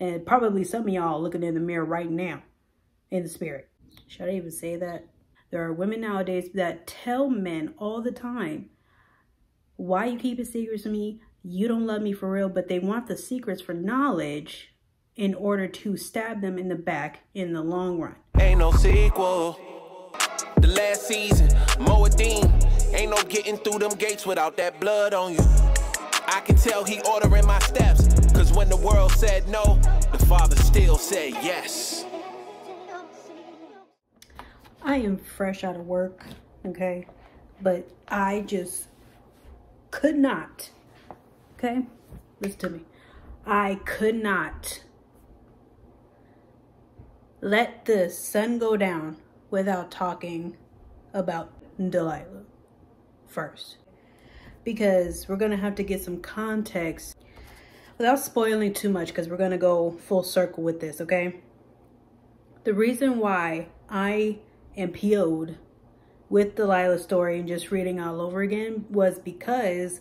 And probably some of y'all looking in the mirror right now in the spirit. Should I even say that? There are women nowadays that tell men all the time, why you keep it secrets from me? You don't love me for real, but they want the secrets for knowledge in order to stab them in the back in the long run. Ain't no sequel. The last season, Moedim. Ain't no getting through them gates without that blood on you. I can tell he ordering my steps. Cause when the world said no, the father still said yes. I am fresh out of work, okay? But I just could not, okay? Listen to me. I could not let the sun go down without talking about Delilah first. Because we're going to have to get some context without spoiling too much because we're going to go full circle with this, okay? The reason why I am PO'd with Delilah story and just reading all over again was because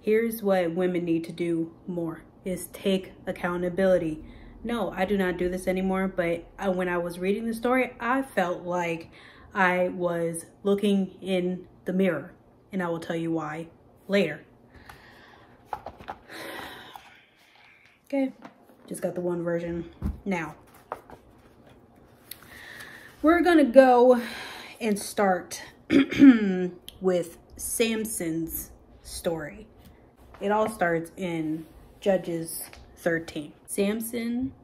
here's what women need to do more is take accountability. No, I do not do this anymore, but I, when I was reading the story, I felt like I was looking in the mirror, and I will tell you why later. Okay, just got the one version now. We're gonna go and start with Samson's story. It all starts in Judges 13. Samson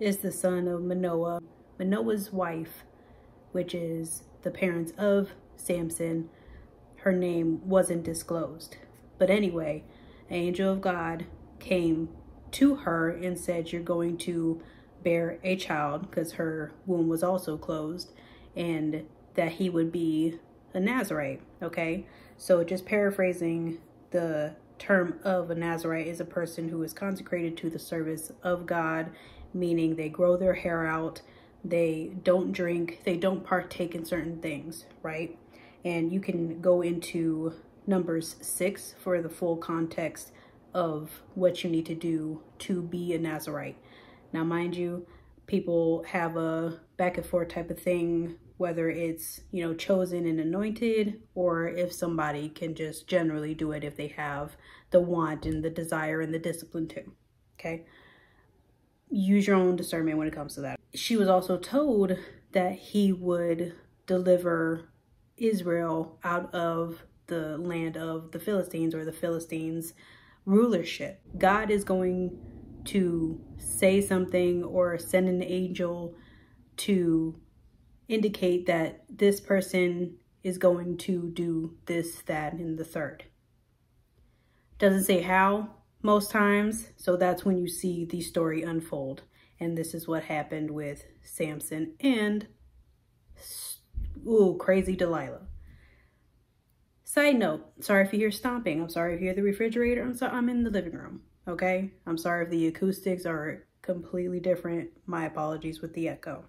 is the son of Manoah, Manoah's wife, which is the parents of Samson. Her name wasn't disclosed. But anyway, an angel of God came to her and said, you're going to bear a child because her womb was also closed and that he would be a Nazarite, okay? So just paraphrasing the term of a Nazarite is a person who is consecrated to the service of God, meaning they grow their hair out, they don't drink, they don't partake in certain things, right? And you can go into Numbers 6 for the full context of what you need to do to be a Nazarite. Now, mind you, people have a back and forth type of thing, whether it's, you know, chosen and anointed, or if somebody can just generally do it if they have the want and the desire and the discipline too. Okay. Use your own discernment when it comes to that. She was also told that he would deliver Israel out of the land of the Philistines or the Philistines rulership. God is going to say something or send an angel to indicate that this person is going to do this, that, and the third. Doesn't say how most times, so that's when you see the story unfold. And this is what happened with Samson and, ooh, crazy Delilah. Side note, sorry if you hear stomping. I'm sorry if you hear the refrigerator. I'm sorry, I'm in the living room okay? I'm sorry if the acoustics are completely different. My apologies with the echo.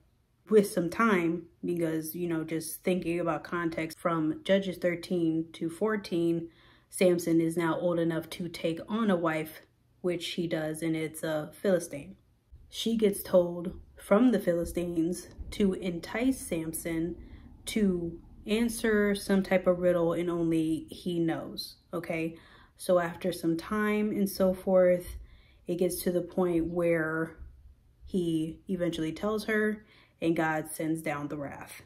With some time, because, you know, just thinking about context from Judges 13 to 14, Samson is now old enough to take on a wife, which he does, and it's a Philistine. She gets told from the Philistines to entice Samson to answer some type of riddle and only he knows, okay? So after some time and so forth, it gets to the point where he eventually tells her and God sends down the wrath.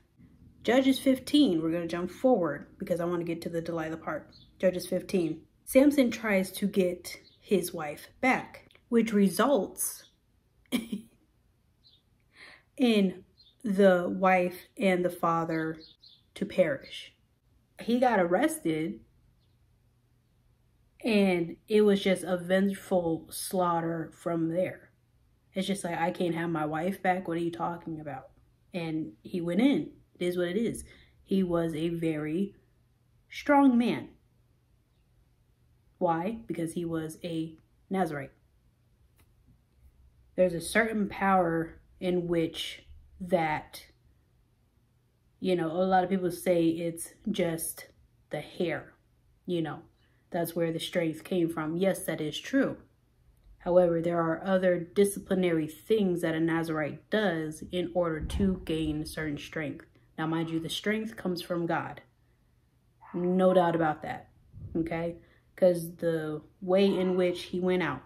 Judges 15, we're to jump forward because I want to get to the Delilah part. Judges 15. Samson tries to get his wife back, which results in the wife and the father to perish. He got arrested and it was just a vengeful slaughter from there. It's just like, I can't have my wife back. What are you talking about? And he went in. It is what it is. He was a very strong man. Why? Because he was a Nazarite. There's a certain power in which that, you know, a lot of people say it's just the hair, you know, that's where the strength came from. Yes, that is true. However, there are other disciplinary things that a Nazarite does in order to gain certain strength. Now, mind you, the strength comes from God. No doubt about that. Okay? Because the way in which he went out,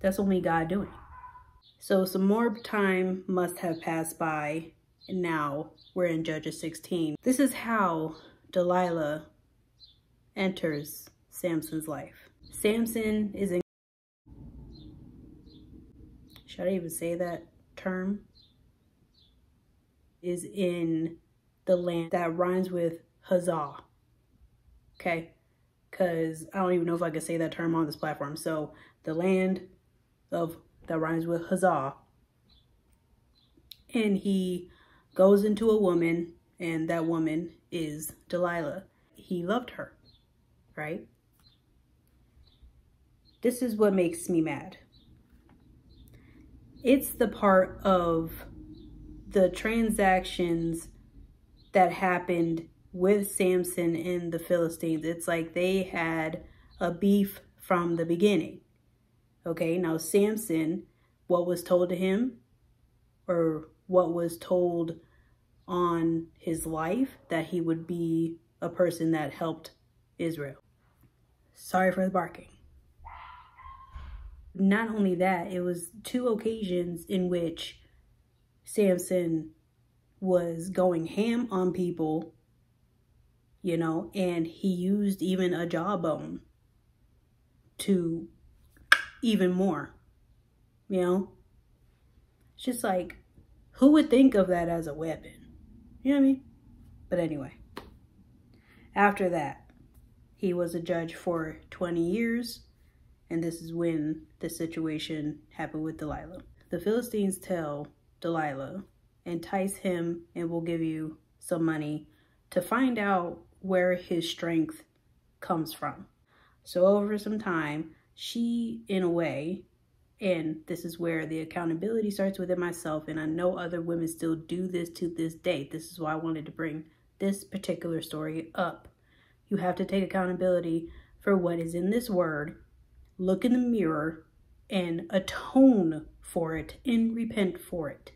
that's only God doing. So some more time must have passed by. And now we're in Judges 16. This is how Delilah enters Samson's life. Samson is in, should I even say that term? Is in the land that rhymes with huzzah. Okay? Because I don't even know if I can say that term on this platform. So the land of that rhymes with huzzah. And he goes into a woman, and that woman is Delilah. He loved her, right? This is what makes me mad. It's the part of the transactions that happened with Samson and the Philistines. It's like they had a beef from the beginning. Okay, now Samson, what was told to him or what was told on his life that he would be a person that helped Israel. Sorry for the barking. Not only that, it was two occasions in which Samson was going ham on people, you know, and he used even a jawbone to even more. You know? It's just like, who would think of that as a weapon? You know what I mean? But anyway, after that, he was a judge for 20 years, and this is when the situation happened with Delilah. The Philistines tell Delilah, entice him, and we'll give you some money to find out where his strength comes from. So over some time, she, in a way, and this is where the accountability starts within myself, and I know other women still do this to this day. This is why I wanted to bring this particular story up. You have to take accountability for what is in this word, look in the mirror, and atone for it and repent for it.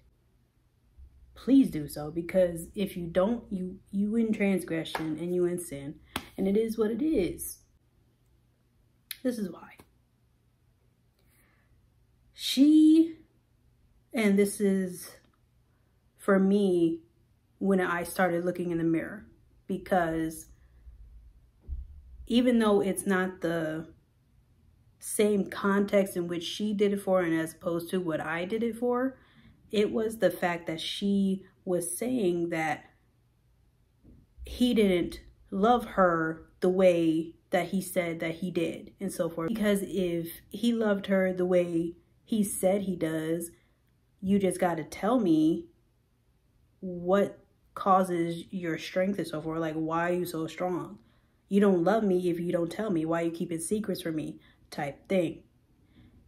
Please do so because if you don't, you you in transgression and you in sin, and it is what it is. This is why she, and this is for me when I started looking in the mirror because even though it's not the same context in which she did it for and as opposed to what I did it for, it was the fact that she was saying that he didn't love her the way that he said that he did and so forth. Because if he loved her the way he said he does. You just got to tell me what causes your strength and so forth. Like, why are you so strong? You don't love me if you don't tell me. Why you keeping secrets from me? Type thing.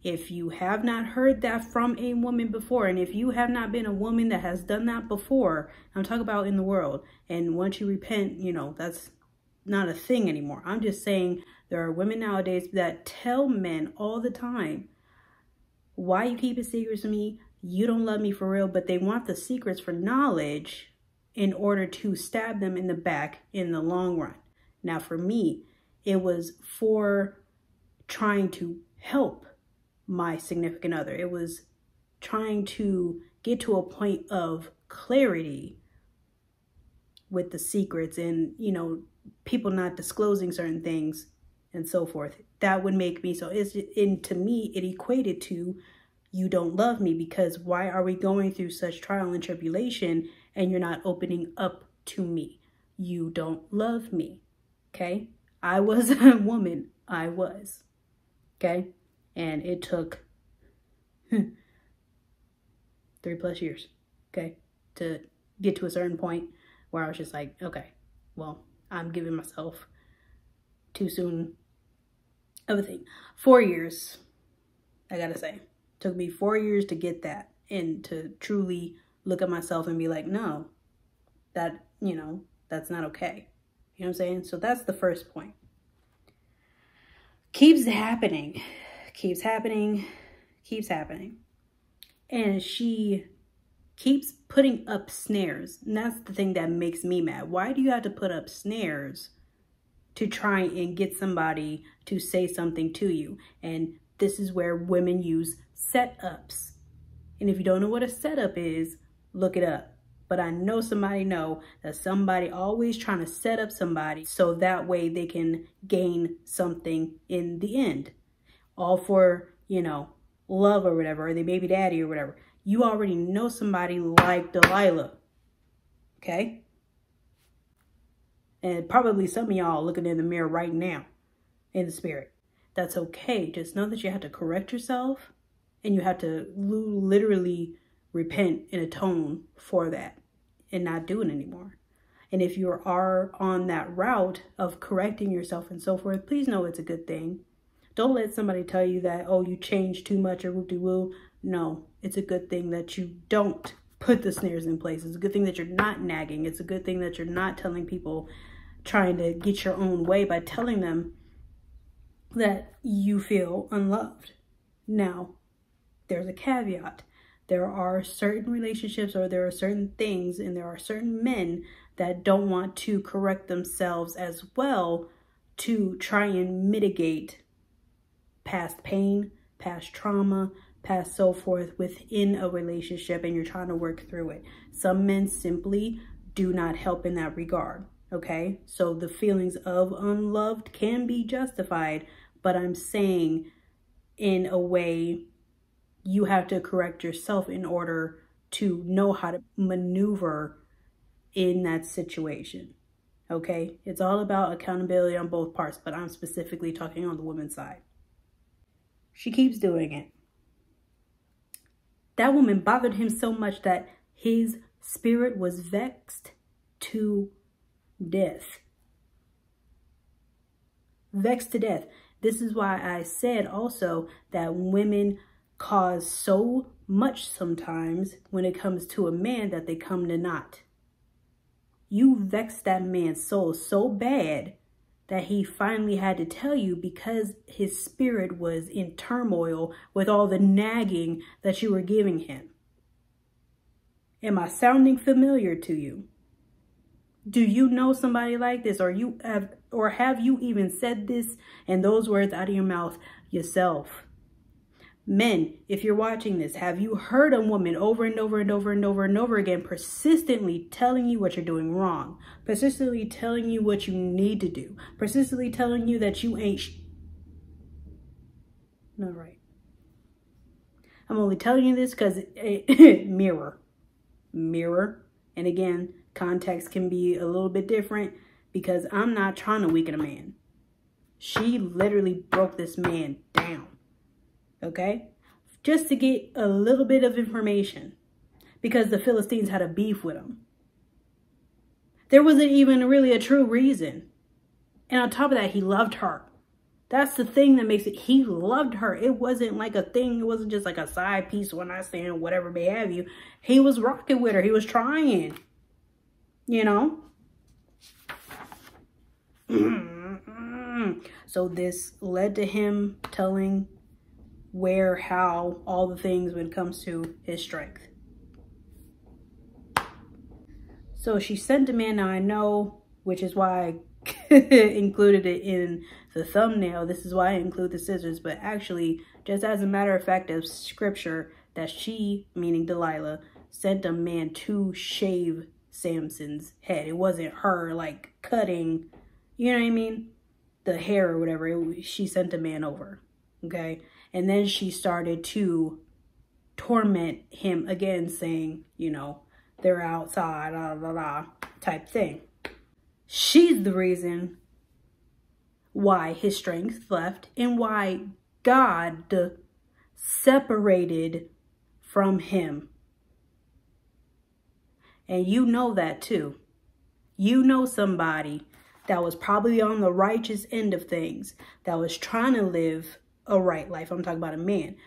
If you have not heard that from a woman before, and if you have not been a woman that has done that before, I'm talking about in the world, and once you repent, you know, that's not a thing anymore. I'm just saying there are women nowadays that tell men all the time why you keep it secrets from me? You don't love me for real, but they want the secrets for knowledge in order to stab them in the back in the long run. Now, for me, it was for trying to help my significant other. It was trying to get to a point of clarity with the secrets and, you know, people not disclosing certain things and so forth. That would make me so it's and to me it equated to you don't love me because why are we going through such trial and tribulation and you're not opening up to me? You don't love me. Okay? I was a woman. I was. Okay? And it took three plus years. Okay? To get to a certain point where I was just like, okay, well, I'm giving myself too soon of a thing. Four years, I gotta say. Took me four years to get that and to truly look at myself and be like, no, that, you know, that's not okay. You know what I'm saying? So that's the first point. Keeps happening. keeps happening, keeps happening. And she keeps putting up snares. And that's the thing that makes me mad. Why do you have to put up snares to try and get somebody to say something to you? And this is where women use setups. And if you don't know what a setup is, look it up. But I know somebody know that somebody always trying to set up somebody so that way they can gain something in the end. All for, you know, love or whatever, or the baby daddy or whatever. You already know somebody like Delilah. Okay? And probably some of y'all looking in the mirror right now in the spirit. That's okay. Just know that you have to correct yourself and you have to literally repent and atone for that and not do it anymore. And if you are on that route of correcting yourself and so forth, please know it's a good thing. Don't let somebody tell you that, oh, you changed too much or whoop-de-woo. No, it's a good thing that you don't put the snares in place. It's a good thing that you're not nagging. It's a good thing that you're not telling people trying to get your own way by telling them that you feel unloved. Now, there's a caveat. There are certain relationships or there are certain things and there are certain men that don't want to correct themselves as well to try and mitigate past pain, past trauma, past so forth within a relationship and you're trying to work through it. Some men simply do not help in that regard. Okay, so the feelings of unloved can be justified, but I'm saying in a way you have to correct yourself in order to know how to maneuver in that situation. Okay, it's all about accountability on both parts, but I'm specifically talking on the woman's side. She keeps doing it. That woman bothered him so much that his spirit was vexed to death. Vexed to death. This is why I said also that women cause so much sometimes when it comes to a man that they come to naught. You vexed that man's soul so bad that he finally had to tell you because his spirit was in turmoil with all the nagging that you were giving him. Am I sounding familiar to you? Do you know somebody like this or you have or have you even said this and those words out of your mouth yourself? Men, if you're watching this, have you heard a woman over and over and over and over and over again persistently telling you what you're doing wrong, persistently telling you what you need to do, persistently telling you that you ain't not right? I'm only telling you this because mirror, mirror. And again, context can be a little bit different because I'm not trying to weaken a man. She literally broke this man down okay? Just to get a little bit of information because the Philistines had a beef with him. There wasn't even really a true reason. And on top of that, he loved her. That's the thing that makes it, he loved her. It wasn't like a thing. It wasn't just like a side piece when I stand, whatever may have you. He was rocking with her. He was trying, you know? so this led to him telling where, how, all the things when it comes to his strength. So she sent a man. Now I know, which is why I included it in the thumbnail. This is why I include the scissors. But actually, just as a matter of fact of scripture, that she, meaning Delilah, sent a man to shave Samson's head. It wasn't her like cutting, you know what I mean? The hair or whatever. It, she sent a man over. Okay. And then she started to torment him again, saying, you know, they're outside, blah, blah, blah, type thing. She's the reason why his strength left and why God separated from him. And you know that too. You know somebody that was probably on the righteous end of things, that was trying to live a right life. I'm talking about a man.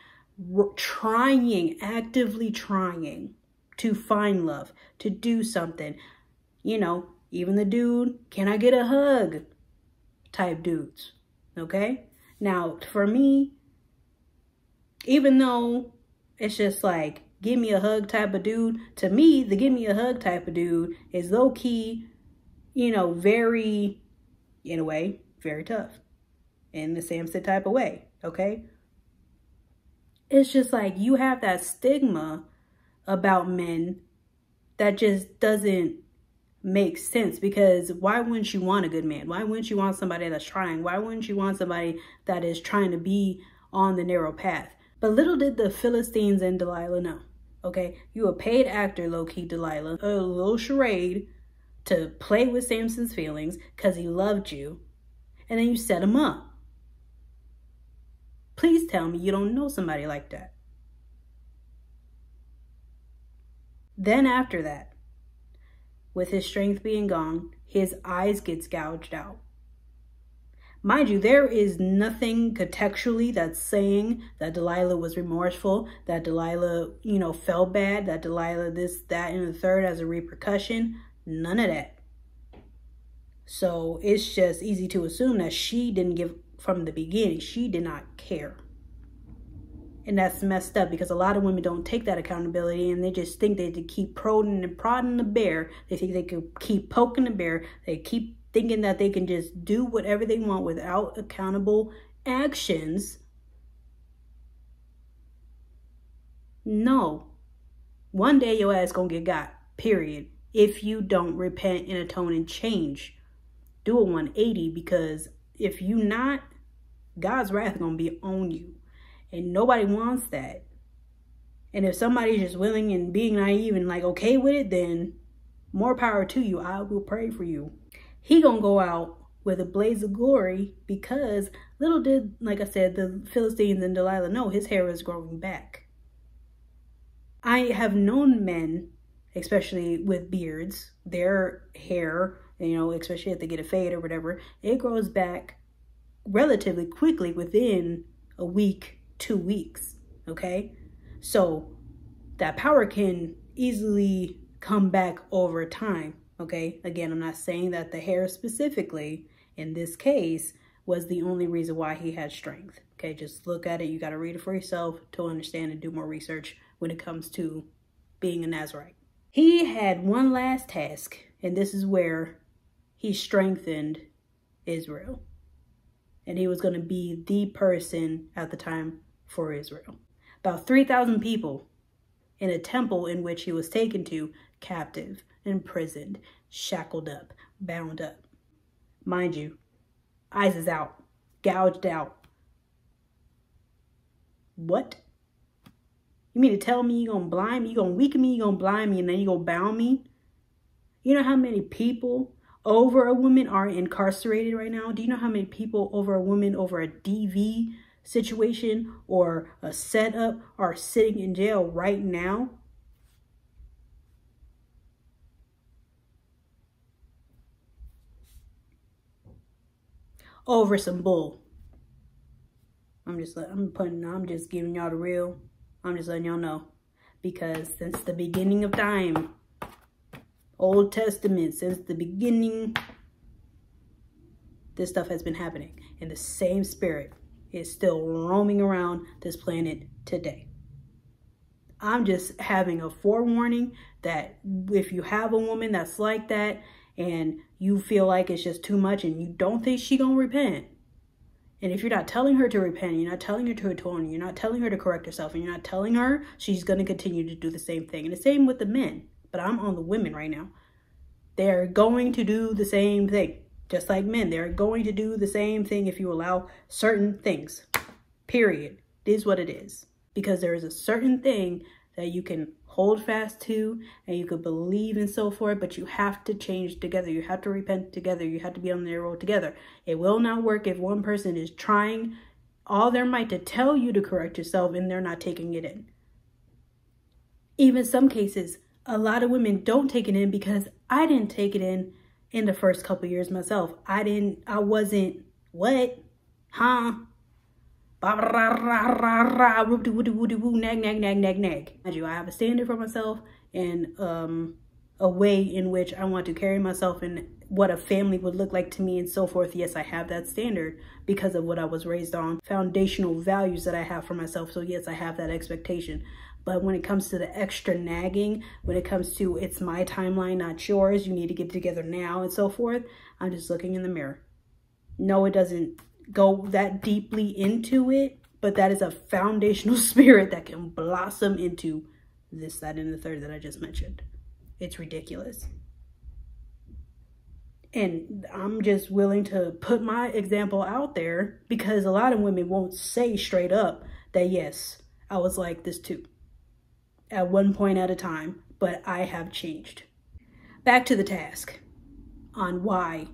trying, actively trying to find love, to do something. You know, even the dude, can I get a hug type dudes. Okay? Now, for me, Even though it's just like, give me a hug type of dude. To me, the give me a hug type of dude is low key, you know, very, in a way, very tough. In the Samson type of way, okay? It's just like you have that stigma about men that just doesn't make sense because why wouldn't you want a good man? Why wouldn't you want somebody that's trying? Why wouldn't you want somebody that is trying to be on the narrow path? But little did the Philistines and Delilah know. Okay, you a paid actor, low key Delilah, a little charade to play with Samson's feelings because he loved you, and then you set him up. Please tell me you don't know somebody like that. Then after that, with his strength being gone, his eyes gets gouged out. Mind you, there is nothing contextually that's saying that Delilah was remorseful, that Delilah, you know, felt bad, that Delilah this, that, and the third as a repercussion. None of that. So it's just easy to assume that she didn't give from the beginning. She did not care. And that's messed up because a lot of women don't take that accountability and they just think they can keep prodding and prodding the bear. They think they can keep poking the bear. They keep thinking that they can just do whatever they want without accountable actions. No. One day your ass gonna get got, period. If you don't repent and atone and change. Do a 180 because if you not, God's wrath gonna be on you. And nobody wants that. And if somebody's just willing and being naive and like okay with it, then more power to you. I will pray for you. He gonna go out with a blaze of glory because little did, like I said, the Philistines and Delilah know his hair is growing back. I have known men, especially with beards, their hair, you know, especially if they get a fade or whatever, it grows back relatively quickly within a week two weeks. Okay. So that power can easily come back over time. Okay. Again, I'm not saying that the hair specifically in this case was the only reason why he had strength. Okay. Just look at it. You got to read it for yourself to understand and do more research when it comes to being a Nazarite. He had one last task, and this is where he strengthened Israel. And he was going to be the person at the time for Israel. About 3,000 people in a temple in which he was taken to captive, imprisoned, shackled up, bound up. Mind you, eyes is out, gouged out. What? You mean to tell me you're gonna blind me, you're gonna weaken me, you're gonna blind me, and then you're gonna bound me? You know how many people over a woman are incarcerated right now? Do you know how many people over a woman over a DV situation or a setup are sitting in jail right now, over some bull. I'm just I'm putting I'm just giving y'all the real. I'm just letting y'all know. Because since the beginning of time, Old Testament, since the beginning, this stuff has been happening and the same spirit is still roaming around this planet today. I'm just having a forewarning that if you have a woman that's like that and you feel like it's just too much and you don't think she gonna repent, and if you're not telling her to repent, you're not telling her to atone, you're not telling her to correct herself, and you're not telling her, she's gonna continue to do the same thing. And the same with the men, but I'm on the women right now. They're going to do the same thing. Just like men, they're going to do the same thing if you allow certain things. Period. It is what it is. Because there is a certain thing that you can hold fast to and you could believe and so forth, but you have to change together. You have to repent together. You have to be on the road together. It will not work if one person is trying all their might to tell you to correct yourself and they're not taking it in. Even some cases, a lot of women don't take it in because I didn't take it in in the first couple years myself. I didn't, I wasn't, what? Huh? Nag, nag, nag, nag, nag. I have a standard for myself and um, a way in which I want to carry myself and what a family would look like to me and so forth. Yes, I have that standard because of what I was raised on, foundational values that I have for myself. So yes, I have that expectation. But when it comes to the extra nagging, when it comes to it's my timeline, not yours, you need to get together now and so forth, I'm just looking in the mirror. No, it doesn't go that deeply into it, but that is a foundational spirit that can blossom into this, that, and the third that I just mentioned. It's ridiculous. And I'm just willing to put my example out there because a lot of women won't say straight up that, yes, I was like this too at one point at a time, but I have changed. Back to the task on why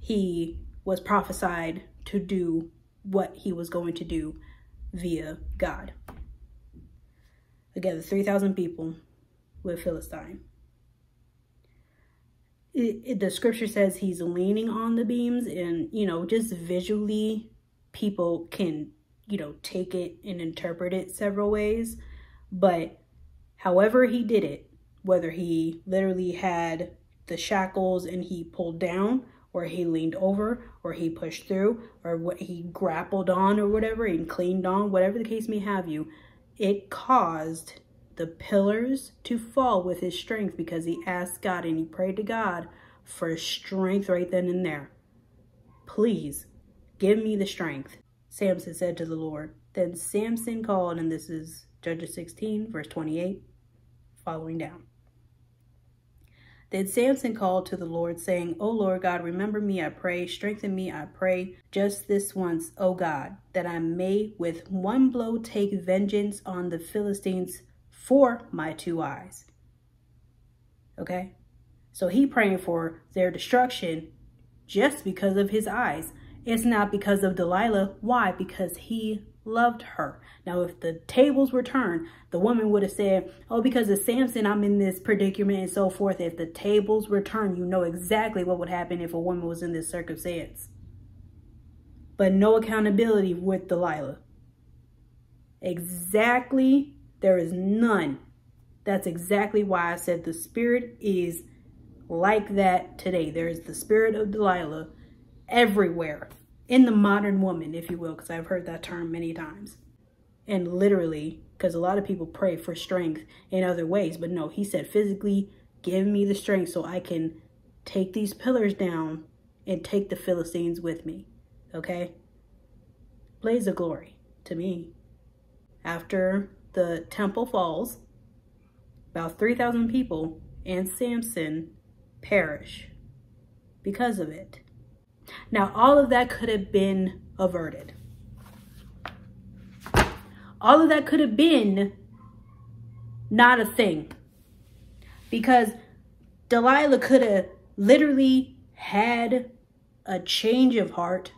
he was prophesied to do what he was going to do via God. Again, the 3,000 people with Philistine. It, it, the scripture says he's leaning on the beams and, you know, just visually people can, you know, take it and interpret it several ways. But however he did it, whether he literally had the shackles and he pulled down or he leaned over or he pushed through or what he grappled on or whatever and cleaned on, whatever the case may have you, it caused the pillars to fall with his strength because he asked God and he prayed to God for strength right then and there. Please give me the strength. Samson said to the Lord. Then Samson called, and this is Judges 16, verse 28, following down. Then Samson called to the Lord, saying, O Lord God, remember me, I pray. Strengthen me, I pray, just this once, O God, that I may with one blow take vengeance on the Philistines for my two eyes. Okay? So he praying for their destruction just because of his eyes. It's not because of Delilah. Why? Because he loved her. Now, if the tables were turned, the woman would have said, oh, because of Samson, I'm in this predicament and so forth. If the tables were turned, you know exactly what would happen if a woman was in this circumstance. But no accountability with Delilah. Exactly there is none. That's exactly why I said the spirit is like that today. There is the spirit of Delilah everywhere in the modern woman, if you will, because I've heard that term many times. And literally, because a lot of people pray for strength in other ways, but no, he said physically, give me the strength so I can take these pillars down and take the Philistines with me. Okay? Blaze of glory to me. After the temple falls, about 3,000 people and Samson perish because of it. Now, all of that could have been averted. All of that could have been not a thing. Because Delilah could have literally had a change of heart.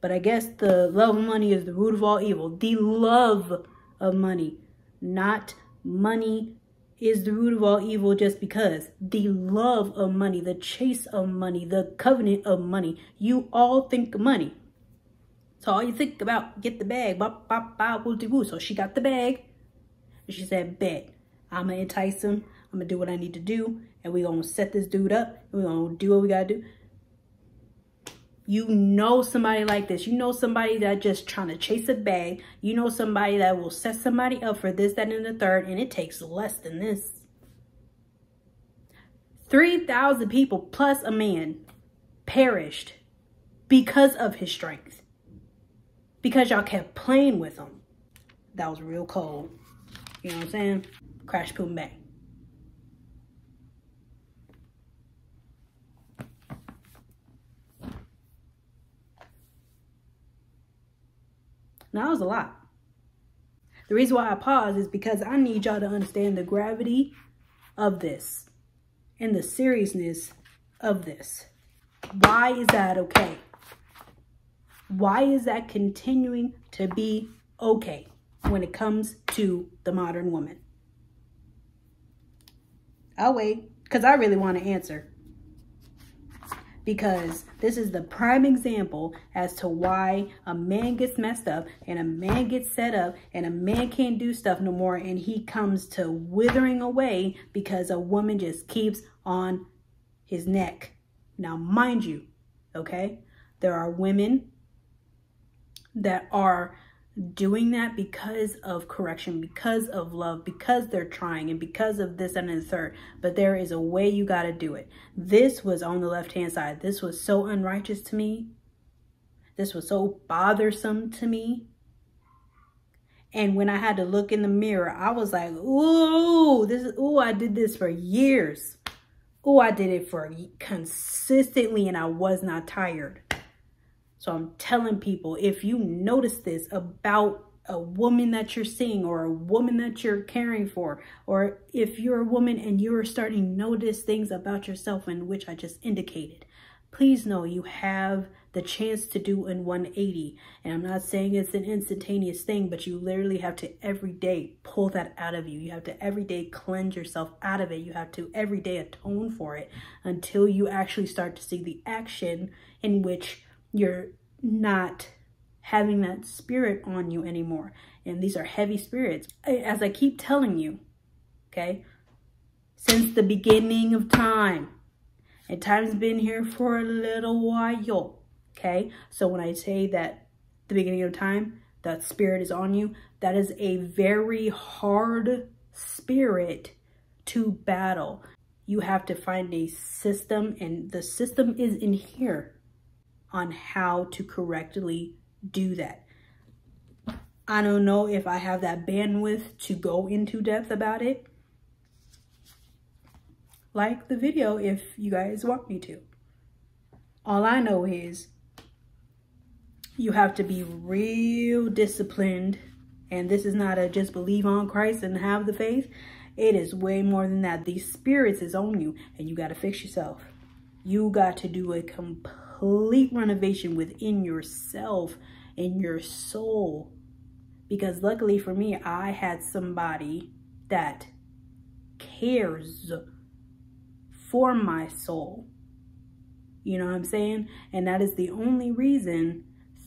But I guess the love of money is the root of all evil. The love of money, not money is the root of all evil just because. The love of money, the chase of money, the covenant of money, you all think money. So all you think about, get the bag, bop, bop, bop, woo, woo. So she got the bag, and she said, bet, I'm gonna entice him, I'm gonna do what I need to do, and we gonna set this dude up, we gonna do what we gotta do you know somebody like this. You know somebody that just trying to chase a bag. You know somebody that will set somebody up for this, that, and the third, and it takes less than this. 3,000 people plus a man perished because of his strength. Because y'all kept playing with him. That was real cold. You know what I'm saying? Crash, boom, bang. Now, that was a lot. The reason why I pause is because I need y'all to understand the gravity of this and the seriousness of this. Why is that okay? Why is that continuing to be okay when it comes to the modern woman? I'll wait because I really want to answer. Because this is the prime example as to why a man gets messed up and a man gets set up and a man can't do stuff no more and he comes to withering away because a woman just keeps on his neck. Now, mind you, okay, there are women that are doing that because of correction, because of love, because they're trying, and because of this and the third. But there is a way you got to do it. This was on the left hand side. This was so unrighteous to me. This was so bothersome to me. And when I had to look in the mirror, I was like, ooh, this is, ooh, I did this for years. Ooh, I did it for consistently and I was not tired. So I'm telling people, if you notice this about a woman that you're seeing or a woman that you're caring for, or if you're a woman and you're starting to notice things about yourself in which I just indicated, please know you have the chance to do an 180. And I'm not saying it's an instantaneous thing, but you literally have to every day pull that out of you. You have to every day cleanse yourself out of it. You have to every day atone for it until you actually start to see the action in which you're not having that spirit on you anymore. And these are heavy spirits. As I keep telling you, okay, since the beginning of time, and time's been here for a little while, okay? So when I say that the beginning of time, that spirit is on you, that is a very hard spirit to battle. You have to find a system, and the system is in here on how to correctly do that. I don't know if I have that bandwidth to go into depth about it. Like the video if you guys want me to. All I know is you have to be real disciplined. And this is not a just believe on Christ and have the faith. It is way more than that. These spirits is on you and you got to fix yourself. You got to do a complete complete renovation within yourself and your soul. Because luckily for me, I had somebody that cares for my soul. You know what I'm saying? And that is the only reason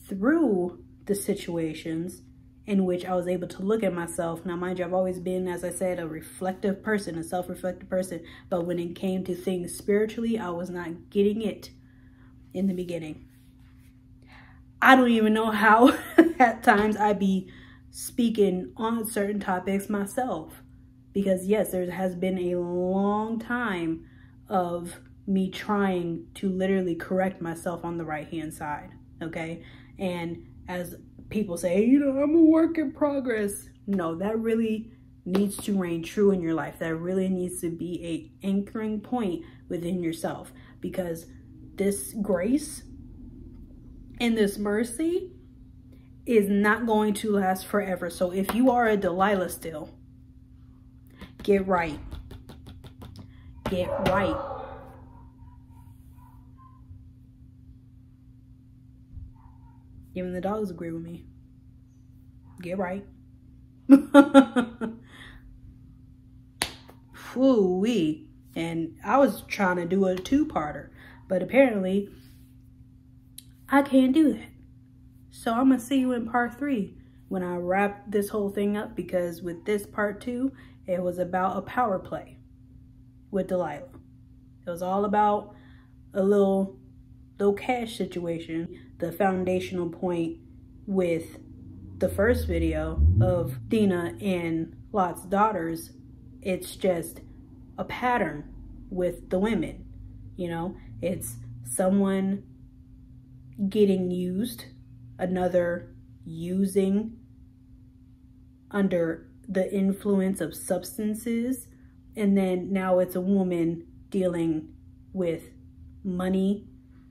through the situations in which I was able to look at myself. Now, mind you, I've always been, as I said, a reflective person, a self-reflective person. But when it came to things spiritually, I was not getting it in the beginning. I don't even know how at times I be speaking on certain topics myself. Because yes, there has been a long time of me trying to literally correct myself on the right hand side. Okay. And as people say, you know, I'm a work in progress. No, that really needs to reign true in your life. That really needs to be a anchoring point within yourself because this grace and this mercy is not going to last forever. So if you are a Delilah still, get right. Get right. Even the dogs agree with me. Get right. Woo-wee. And I was trying to do a two-parter. But apparently, I can't do that. So I'm going to see you in part three when I wrap this whole thing up because with this part two, it was about a power play with Delilah. It was all about a little, little cash situation. The foundational point with the first video of Dina and Lot's daughters, it's just a pattern with the women, you know? It's someone getting used, another using under the influence of substances, and then now it's a woman dealing with money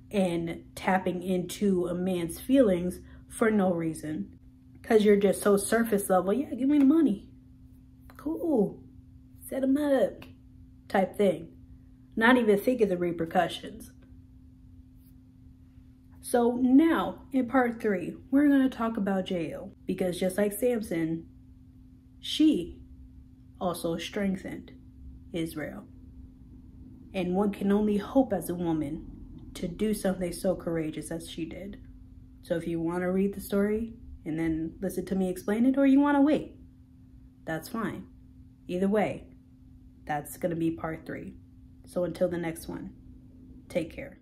and tapping into a man's feelings for no reason. Because you're just so surface level. Yeah, give me the money. Cool. Set them up. Type thing not even think of the repercussions. So now, in part three, we're going to talk about Jael because just like Samson, she also strengthened Israel. And one can only hope as a woman to do something so courageous as she did. So if you want to read the story and then listen to me explain it, or you want to wait, that's fine. Either way, that's going to be part three. So until the next one, take care.